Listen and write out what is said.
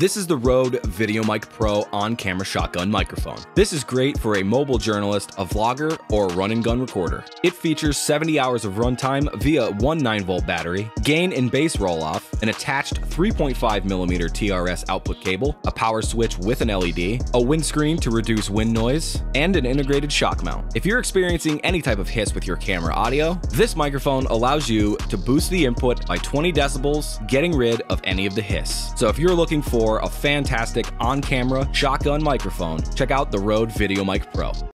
This is the Rode VideoMic Pro on-camera shotgun microphone. This is great for a mobile journalist, a vlogger, or a run and gun recorder. It features 70 hours of runtime via one 9-volt battery, gain and bass roll-off, an attached 3.5mm TRS output cable, a power switch with an LED, a windscreen to reduce wind noise, and an integrated shock mount. If you're experiencing any type of hiss with your camera audio, this microphone allows you to boost the input by 20 decibels, getting rid of any of the hiss. So if you're looking for a fantastic on-camera shotgun microphone, check out the Rode VideoMic Pro.